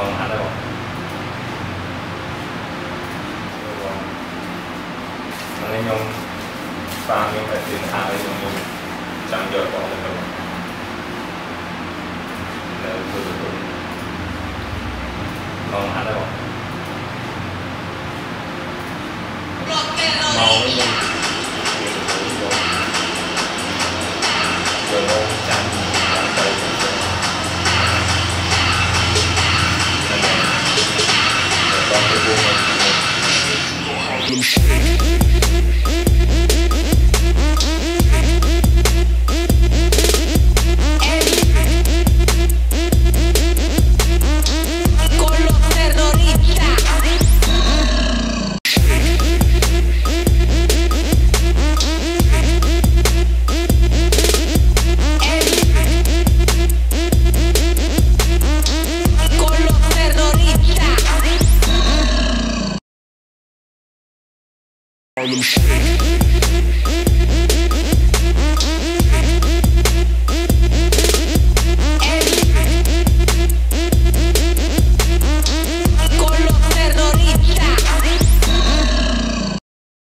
còn hả đâu nên nhung sang nhung phải tiền hạ lên nhung nhung chẳng giờ còn được đâu để tôi được đúng còn hả đâu màu nó nhung them shake. Harlem Shake.